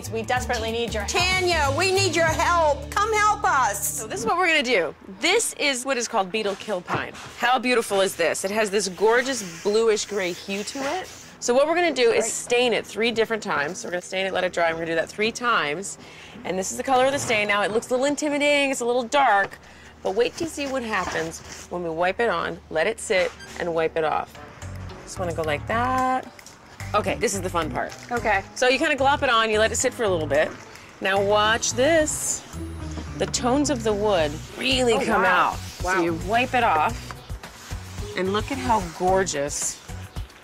roommates. We desperately need your help. Tanya, we need your help. Come help us. So this is what we're gonna do. This is what is called beetle kill pine. How beautiful is this? It has this gorgeous bluish gray hue to it. So what we're gonna do is stain it three different times. So we're gonna stain it, let it dry. We're gonna do that three times. And this is the color of the stain. Now it looks a little intimidating, it's a little dark, but wait till you see what happens when we wipe it on, let it sit, and wipe it off. Just wanna go like that. Okay, this is the fun part. Okay. So you kind of glop it on, you let it sit for a little bit. Now watch this. The tones of the wood really oh, come wow. out. Wow. So you wipe it off, and look at how gorgeous.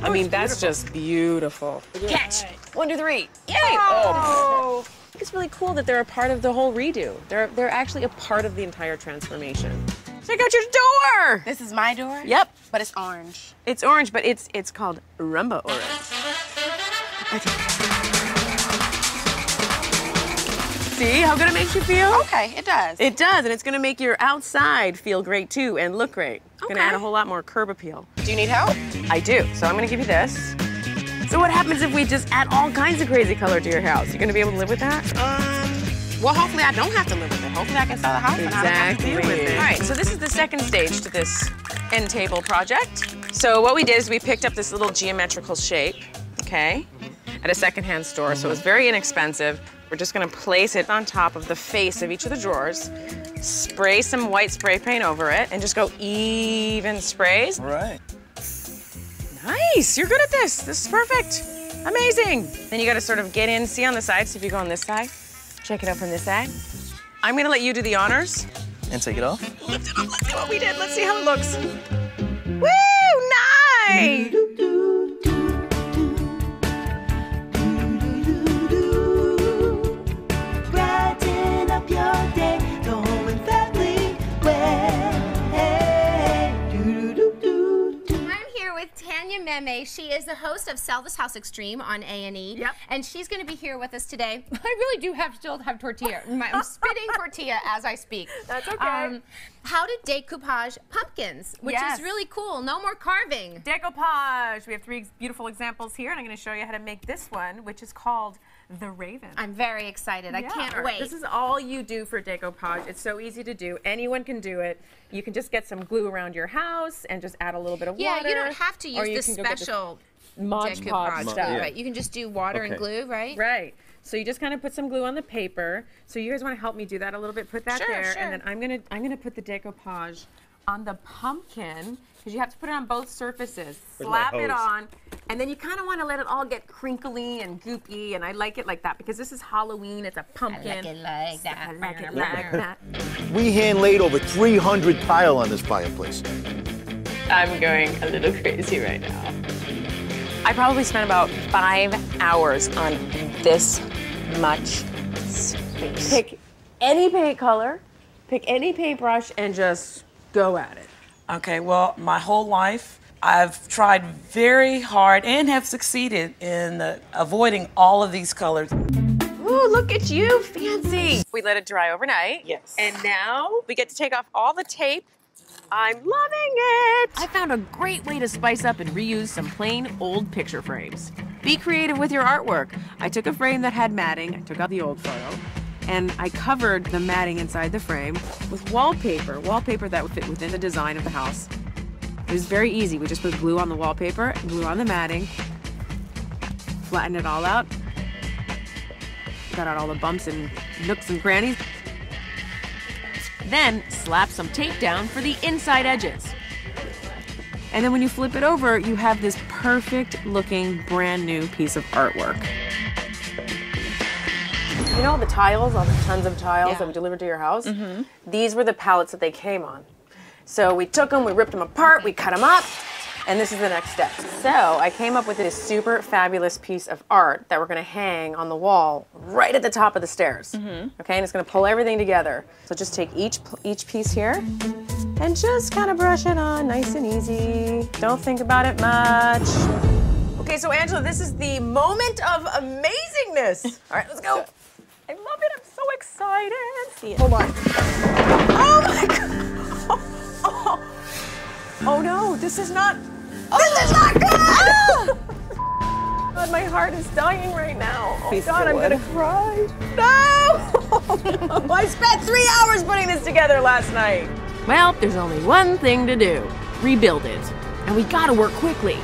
Oh, I mean, that's just beautiful. Catch! One, two, three. Yay! Oh. I think it's really cool that they're a part of the whole redo. They're, they're actually a part of the entire transformation. Check out your door! This is my door? Yep. But it's orange. It's orange, but it's it's called rumba orange. See how good it makes you feel? Okay, it does. It does, and it's gonna make your outside feel great too and look great. It's gonna add a whole lot more curb appeal. Do you need help? I do, so I'm gonna give you this. So what happens if we just add all kinds of crazy color to your house? You gonna be able to live with that? Um, well, hopefully I don't have to live with it. Hopefully I can sell the house and I don't have to deal with it. All right, so this is the second stage to this end table project. So what we did is we picked up this little geometrical shape, okay, at a secondhand store. So it was mm-hmm. very inexpensive. We're just gonna place it on top of the face of each of the drawers, spray some white spray paint over it, and just go even sprays. All right. Nice, you're good at this. This is perfect. Amazing. Then you gotta sort of get in, see on the side, see if you go on this side. Check it out from this side. I'm gonna let you do the honors. And take it off. Lift it up, let's see what we did. Let's see how it looks. Woo, nice! Tanya Memme. She is the host of Sell This House Extreme on A&E. Yep. And she's going to be here with us today. I really do have still have tortilla. I'm spitting tortilla as I speak. Um, That's okay. how to decoupage pumpkins, which Yes. is really cool. No more carving. Decoupage. We have three beautiful examples here, and I'm going to show you how to make this one, which is called the Raven. I'm very excited. I can't wait. This is all you do for decoupage. It's so easy to do. Anyone can do it. You can just get some glue around your house and just add a little bit of yeah, water. Yeah, you don't have to use you the can go get special Mod decoupage Podge stuff. stuff. Right. You can just do water and glue, right? Right. So you just kind of put some glue on the paper. So you guys want to help me do that a little bit? Put that Sure, there, sure. and then I'm gonna I'm gonna put the decoupage on the pumpkin because you have to put it on both surfaces. Where's Slap it on, and then you kind of want to let it all get crinkly and goopy. And I like it like that because this is Halloween. It's a pumpkin. like I like it like that. We hand laid over 300 tile on this fireplace. I'm going a little crazy right now. I probably spent about five hours on this much space. Pick any paint color, pick any paintbrush, and just go at it. Okay, well, my whole life, I've tried very hard and have succeeded in uh, avoiding all of these colors. Ooh, look at you, fancy. We let it dry overnight. Yes. And now we get to take off all the tape. I'm loving it. I found a great way to spice up and reuse some plain old picture frames. Be creative with your artwork. I took a frame that had matting, I took out the old photo, and I covered the matting inside the frame with wallpaper, wallpaper that would fit within the design of the house. It was very easy. We just put glue on the wallpaper, glue on the matting, flatten it all out, got out all the bumps and nooks and crannies. Then slap some tape down for the inside edges. And then when you flip it over, you have this perfect looking brand new piece of artwork. You know all the tiles, all the tons of tiles that we delivered to your house? Mm-hmm. These were the pallets that they came on. So we took them, we ripped them apart, we cut them up, and this is the next step. So I came up with this super fabulous piece of art that we're gonna hang on the wall right at the top of the stairs. Mm-hmm. Okay, and it's gonna pull everything together. So just take each each piece here and just kind of brush it on, nice and easy. Don't think about it much. Okay, so Angela, this is the moment of amazingness. All right, let's go. I love it. I'm so excited. See it. Hold on. Oh my god. Oh, oh no, this is not. This is not good. God, my heart is dying right now. Oh God, I'm gonna cry. No! I spent three hours putting this together last night. Well, there's only one thing to do rebuild it. And we gotta work quickly.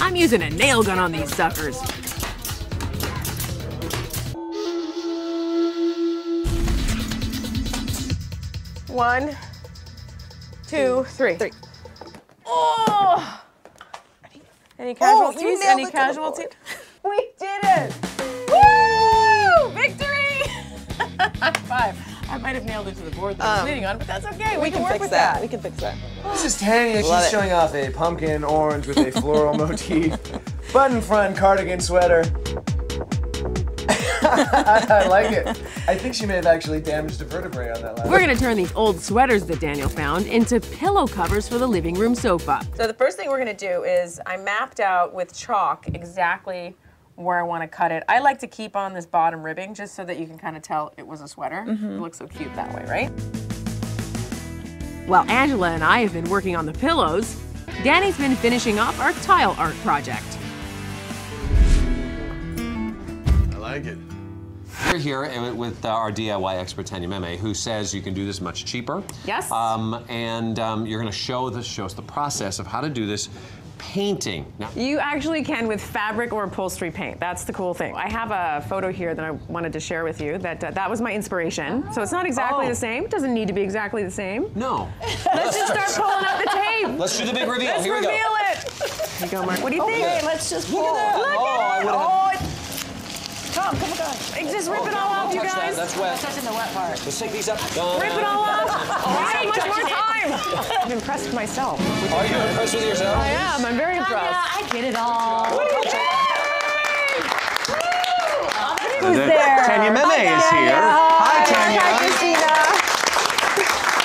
I'm using a nail gun on these suckers. One, two, three. Three. Oh! Any Oh, you casualties? nailed Any it to the casualties? We did it! Woo! Victory! High five. I might have nailed it to the board that I was um, leaning on, but that's okay. We, We can work fix with that. that. We can fix that. This is Tanya. Love She's it. showing off a pumpkin orange with a floral motif, button front cardigan sweater. I like it. I think she may have actually damaged a vertebrae on that last. We're gonna turn these old sweaters that Daniel found into pillow covers for the living room sofa. So the first thing we're gonna do is I mapped out with chalk exactly where I want to cut it. I like to keep on this bottom ribbing just so that you can kind of tell it was a sweater. Mm-hmm. It looks so cute that way, right? While Angela and I have been working on the pillows, Danny's been finishing up our tile art project. Like it. We're here with uh, our DIY expert Tanya Memme, who says you can do this much cheaper. Yes. Um, and um, you're going to show this, show us the process of how to do this painting. Now, You actually can with fabric or upholstery paint. That's the cool thing. I have a photo here that I wanted to share with you. That uh, that was my inspiration. So it's not exactly Oh. the same. It doesn't need to be exactly the same. no. Let's just start pulling out the tape. Let's do the big reveal. Let's Here we reveal go. it. Here you go, Mark. What do you think? Okay, let's just pull. Look at that. Look oh, at it. Would have. Oh, it- come, come, come. Just rip it all off, you touch that. guys. That's wet. Touching the wet part. Let's take these up. Rip it all off. Oh, so much more time. I'm impressed with myself. Are you impressed with yourself? I am. I'm very impressed. Yeah, I get it all. Who's there? Tanya Memme is here. Hi, Tanya.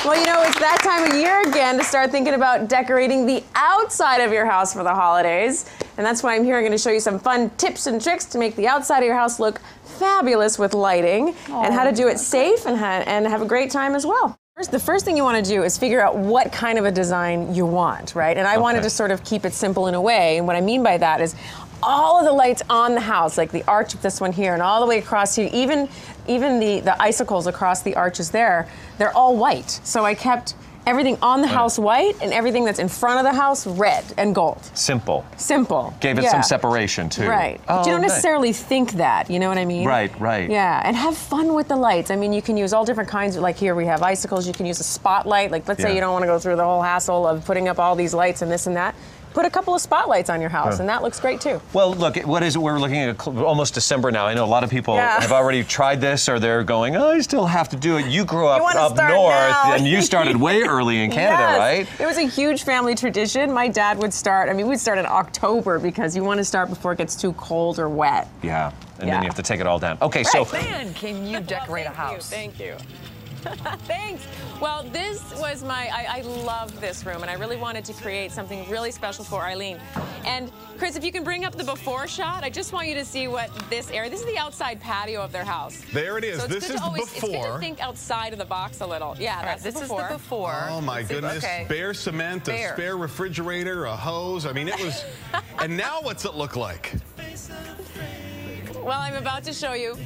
Well, you know, it's that time of year again to start thinking about decorating the outside of your house for the holidays. And that's why I'm here. I'm going to show you some fun tips and tricks to make the outside of your house look fabulous with lighting and how to do it safe and, ha- and have a great time as well. First, the first thing you want to do is figure out what kind of a design you want, right? And I wanted to sort of keep it simple in a way. And what I mean by that is all of the lights on the house, like the arch of this one here, and all the way across here, even even the, the icicles across the arches there, they're all white. So I kept everything on the house white and everything that's in front of the house red and gold. Simple. Simple. Gave it Yeah. some separation too. Right. Oh, but you oh, don't nice. necessarily think that, you know what I mean? Right, right. Yeah, and have fun with the lights. I mean, you can use all different kinds. Like here we have icicles. You can use a spotlight. Like let's Yeah. say you don't want to go through the whole hassle of putting up all these lights and this and that. Put a couple of spotlights on your house, Huh. and that looks great too. Well, look, what is it? We're looking at almost December now. I know a lot of people Yeah. have already tried this, or they're going, "Oh, I still have to do it." You grew up wanna up north, now. and you started way early in Canada, Yes. right? It was a huge family tradition. My dad would start. I mean, we'd start in October because you want to start before it gets too cold or wet. Yeah. And Yeah. then you have to take it all down. Okay, so Man, can you decorate a house? Thank you. Thanks. Well, this was my, I, I love this room and I really wanted to create something really special for Eileen. And Chris, if you can bring up the before shot, I just want you to see what this area, this is the outside patio of their house. There it is. So it's This good is to the always, It's good before. to think outside of the box a little. Yeah, that's this the is the before. before. Oh my goodness. Okay. Bare cement, a Bare. spare refrigerator, a hose. I mean, it was. and now what's it look like? Well, I'm about to show you.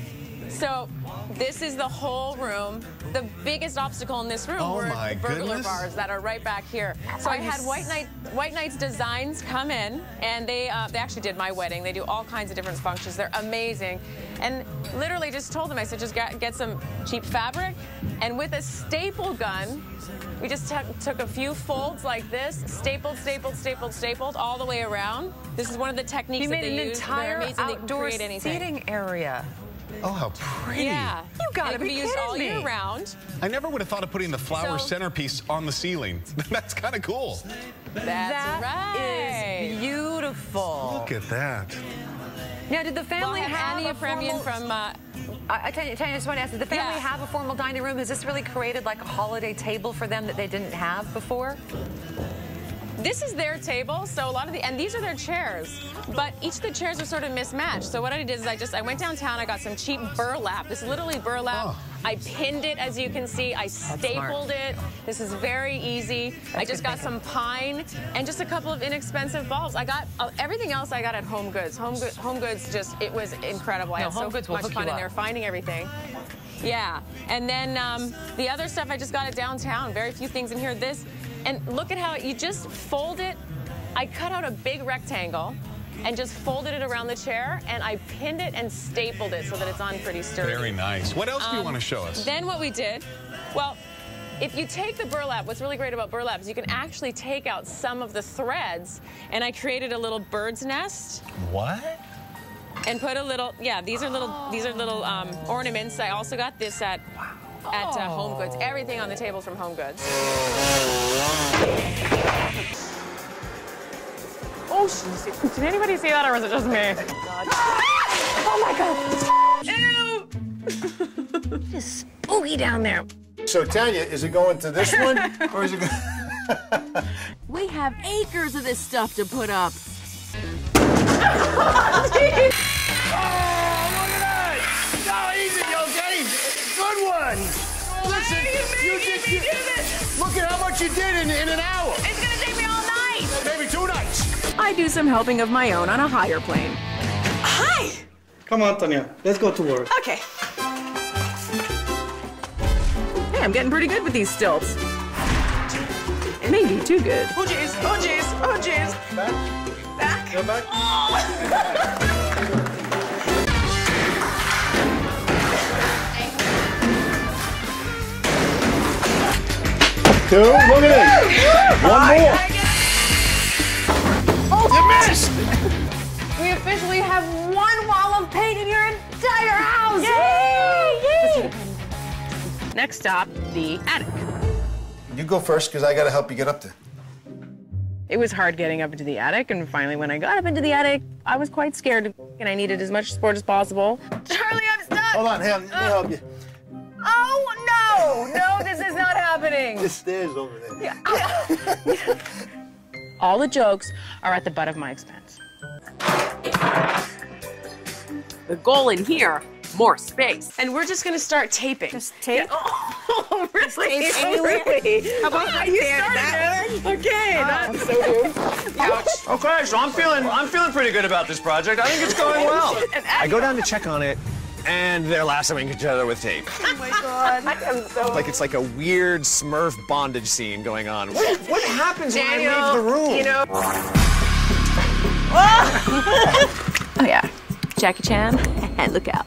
So, this is the whole room. The biggest obstacle in this room Oh were my the burglar goodness. bars that are right back here. So I had White Knight, White Knight's Designs come in, and they uh, they actually did my wedding. They do all kinds of different functions. They're amazing, and literally just told them I said just get, get some cheap fabric, and with a staple gun. We just took- took a few folds like this, stapled, stapled, stapled, stapled all the way around. This is one of the techniques You that made they an use. They're entire amazing. They can outdoor seating area. Oh, how pretty. Yeah. You gotta it can be be used kidding all year me. round. I never would have thought of putting the flower So- centerpiece on the ceiling. That's kind of cool. That's That right. is beautiful. Look at that. Now, did the family I have Annie a Efremian formal- from. Uh, I, I, Tanya, Tanya, I just want to ask, did the family Yeah. have a formal dining room? Has this really created like a holiday table for them that they didn't have before? This is their table, so a lot of the and these are their chairs, but each of the chairs are sort of mismatched. So what I did is I just I went downtown, I got some cheap burlap. This is literally burlap. Oh. I pinned it, as you can see. I stapled it. This is very easy. I just got some pine and just a couple of inexpensive bulbs. I got uh, everything else I got at Home Goods. Home, Go- Home Goods just, it was incredible. No, I No, had Home so Goods will much hook fun you in up. there finding everything. Yeah, and then um, the other stuff I just got it downtown. Very few things in here. This, and look at how you just fold it. I cut out a big rectangle and just folded it around the chair, and I pinned it and stapled it so that it's on pretty sturdy. Very nice. What else do you Um, want to show us? Then what we did, well, if you take the burlap, what's really great about burlap is you can actually take out some of the threads, and I created a little bird's nest What? and put a little yeah these are little these are little um, ornaments i also got this at at uh, home goods. Everything on the table from home goods. Oh she's, did anybody see that or was it just me? Oh my god. Ew. It's spooky down there. So Tanya, is it going to this one or is it going? We have acres of this stuff to put up. No, easy, okay? Good one. Listen, you did. You, look at how much you did in, in an hour. It's gonna take me all night. Maybe two nights. I do some helping of my own on a higher plane. Hi. Come on, Tanya. Let's go to work. Okay. Hey, I'm getting pretty good with these stilts. Maybe too good. Oh jeez. Oh jeez. Oh jeez. Back. Back. Go back. Oh. Two. Look at it. One more. oh You missed. we officially have one wall of paint in your entire house Yay! Yay! next stop the attic You go first because I got to help you get up there. It was hard getting up into the attic, and finally, when I got up into the attic, I was quite scared, and I needed as much support as possible. Charlie, I'm stuck! Hold on, hey, let me help you. Oh, no! No, this is not happening! The stairs over there. Yeah. All the jokes are at the butt of my expense. The goal in here, more space. And we're just gonna start taping. Just tape. Oh, really? Tape Oh, really? How about right you started that it. Okay, oh, that's so good. Okay, so I'm feeling I'm feeling pretty good about this project. I think it's going well. I go down to check on it, and they're lassoing each other with tape. Oh my god. I am so Like it's like a weird Smurf bondage scene going on. What, what happens Daniel, when I leave the room? you know. oh yeah, Jackie Chan, and look out.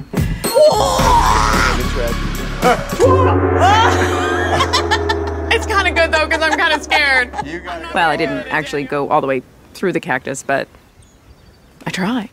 it's kind of good though, because I'm kind of scared. You. Well, I didn't actually go all the way through the cactus, but I tried.